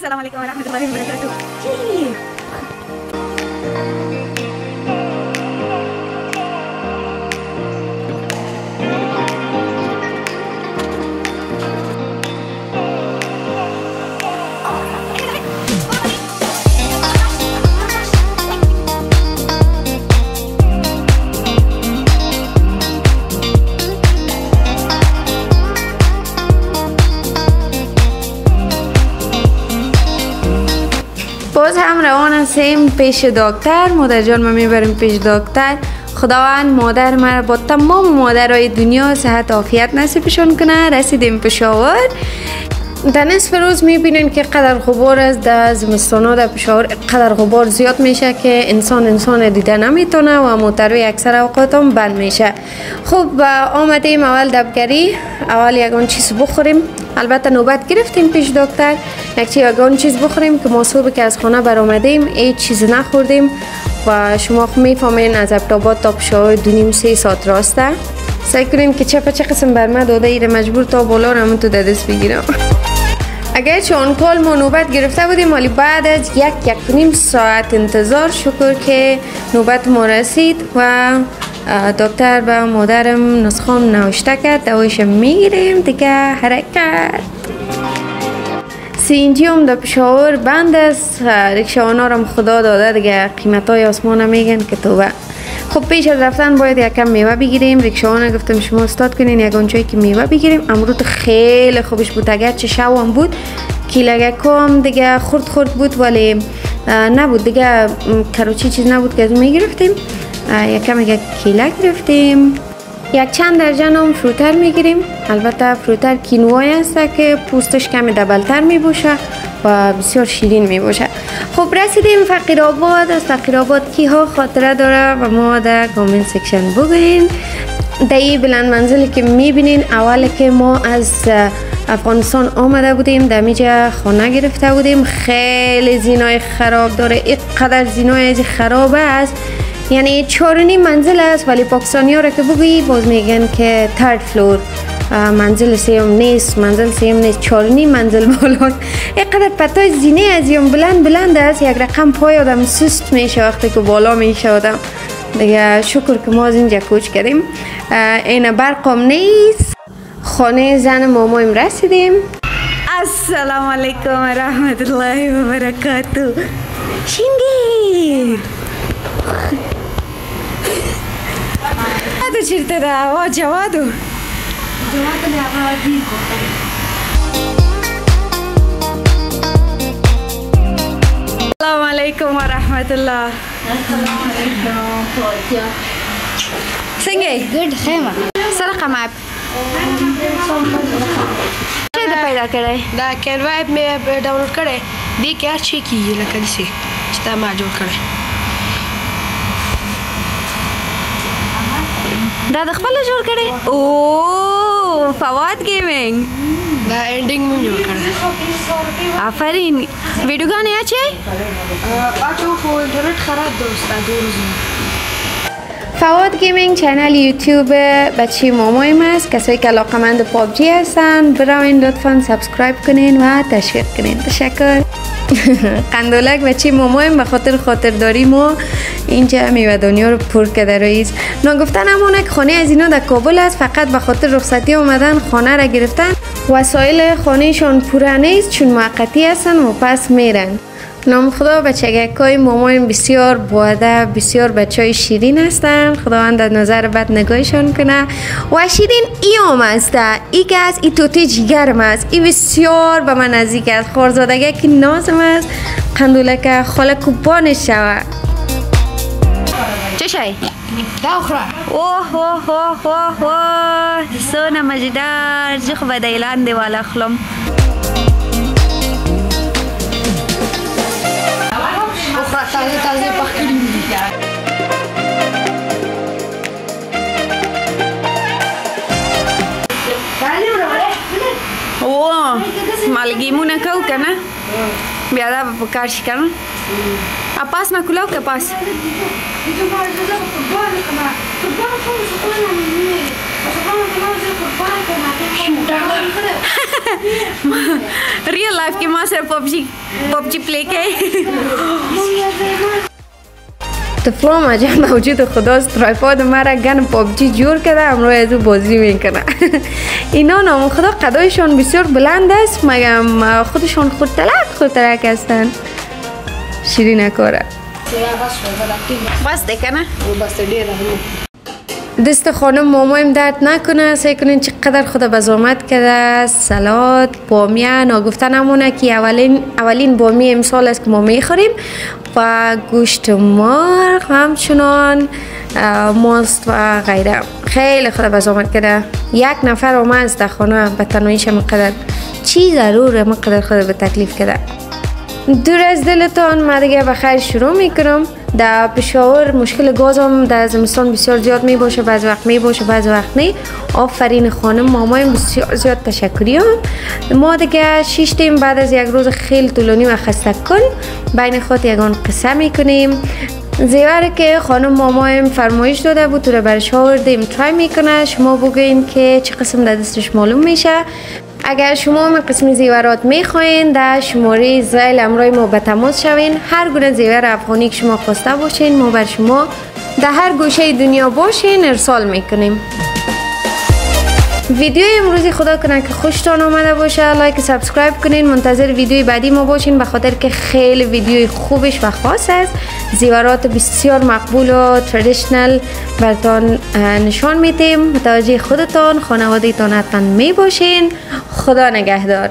السلام عليكم ورحمة الله هستیم پیش دکتر مادر جان ما می‌بریم پیش دکتر. خداوند مادر ما با تمام مادرای دنیا صحت عافیت نصیبشون کنه. رسیدیم پشاور در نصف روز می‌بینین که قدر غبار است در زمستانا در پشاور قدر غبار زیاد میشه که انسان انسان دیده نمی‌تونه و موتروی اکثر اوقات هم بند میشه. خب آمدیم اول دبگری. اول یگان چیز بخوریم. البته نوبت گرفتیم پیش دکتر. یک یگان چیز بخوریم که ما صبح که از خانه برآمدیم هیچ چیز نخوردیم و شما خب می‌فهمین از ابتاباد تا پشاور دو نیم سه ساعت راسته. سعی کنیم که چه چه قسم بر ما داده ایره مجبور تا بالا رو تو دست بگیرم. اگر چون کال ما نوبت گرفته بودیم ولی بعد از یک یک نیم ساعت انتظار شکر که نوبت ما رسید و دکتر به مادرم نسخام نوشته کرد دوایش می‌گیریم دیگه حرکت. سینجی هم در پشاور بند است رکشاوانا رو هم خدا داده دیگه قیمت های آسمان میگن که توبه. خب پیش از رفتن باید یکم میوه بگیریم. رکشاوانا گفتم شما استاد کنین یک جایی که میوه بگیریم. امروز خیلی خوبش بود. اگر چه شو هم بود کیلگه کم دیگه خورد خورد بود ولی نبود. دیگه کروچی چیز نبود که از اون می‌گرفتیم. یکم یک کیله گرفتیم. یک چند درجه هم فروتر می‌گیریم. البته فروتر کینوای است که پوستش کمی دبلتر می باشه و بسیار شیرین می باشه خب رسیدیم فقیر آباد از فقیر آباد کی ها خاطره داره و ما در comment section بگوین در این بلند منزلی که می‌بینین اول که ما از افغانستان آمده بودیم در همیجا خانه گرفته بودیم. خیلی زینای خراب داره. اینقدر زینای خراب است. یعنی چهارمی منزل است ولی پاکستانی ها را که بگویی باز میگن که third floor منزل سیم نیست منزل سیم نیست. چهارنی منزل بالاست اینقدر پتای زینه از یم بلند بلند است یک رقم پای آدم سست میشه وقتی که بالا میشه آدم. دیگه شکر که ما از اینجا کوچ کردیم. این برقم نیست. خانه زن مامایم رسیدیم. السلام علیکم و رحمت الله و برکاته. تاسو چیرته ده او جوادو جواد نه هغه دی السلام علیکم ورحمت الله السلام علیکم څنګه یې ګډ خیمه سره قماب څه د پیدا کړی دا کینوایب مې ډاونلوډ کړی دی کې هر شي کیږي لکه دې چې تا ما جوړ کړی دا د خپل جوړ کړی. او فواد گیمینګ دا انډینګ مې جوړ کړی آفرین. ویډیوګانې اچي اچو خو انټرنیټ خراب دی استاد روزی فواد گیمینگ چنل یوتیوب بچه مامایم است کسایی که علاقمند پابجی هستن براین لطفا سابسکرایب کنین و تشویق کنین. تشکر. قندولک بچه مامایم به خاطر خاطرداری ما اینجا میوه دنیا رو پر کرده رئیس نگفتن همونه که خانه از اینا در کابل است فقط به خاطر رخصتی آمدن خانه را گرفتن وسایل خانهشان پوره نیست چون موقتی هستن و پس میرن. نام خدا بچگک های مامایم بسیار باده بسیار بچه های شیرین هستن. خداوند در نظر بد نگاهشان کنه. و شیرین ایام است. ای که از ای توتی جیگرم است. ای بسیار به من نزدیک است. خورزادگه که نازم است. قندولک خاله کوپانش شوه. چه شای؟ دا خورا اوه اوه اوه اوه اوه سونه مجدار زه خو به د اعلان دیواله اخلم خورا تازه تازه پخ کړي دي او مالګیمونه کو کنه بیا دا به پکار شي کنه که پاس ریل لایف که ما سر پابجی پابجی پلی که طفلام عجب موجود خداست ترایپاد مرا گن پابجی جور کرده امروز از او بازی می‌کنه اینا نام خدا قدایشان بسیار بلند است مگم خودشان خود تلک خود تلک هستن شیرین نکاره. بس دیکنه بس ډیر دست خانم مامایم درد نکنه. سعی کنین چقدر خدا به زحمت کرده. سلات بامیه ناگفته نمونه که اولین اولین بامی امسال است که ما می‌خوریم. و گوشت مرغ همچنان ماست و غیره. خیلی خدا به زحمت کرده. یک نفر آمد از در خانه به تنهاییش مقدر چی ضروره مقدر خدا به تکلیف کرده. دور از دلتان من دیگه بخیر شروع می‌کنم. در پشاور مشکل گاز هم در زمستان بسیار زیاد می باشه بعض وقت می باشه بعض وقت نه آفرین خانم مامایم بسیار زیاد تشکری هم ما دیگه شیش تیم بعد از یک روز خیلی طولانی و خسته کن بین خود یگان قصه می‌کنیم. زیوره که خانم مامایم فرمایش داده بود تو رو برش آوردیم try می‌کنه. شما بگوین که چه قسم در دستش معلوم میشه. اگر شما هم قسم زیورات می‌خواین در شماره ذیل امرای ما به تماس شوین. هر گونه زیور افغانی که شما خواسته باشین ما بر شما در هر گوشه دنیا باشین ارسال می‌کنیم. ویدیو امروزی خدا کنه که خوشتان آمده باشه. like subscribe کنین. منتظر ویدیوی بعدی ما باشین به خاطر که خیلی ویدیوی خوبش و خاص است. زیورات بسیار مقبول و تردیشنل براتان اه، نشان میدیم. متوجه خودتان خانوادهتان حتما می باشین خدا نگهدار.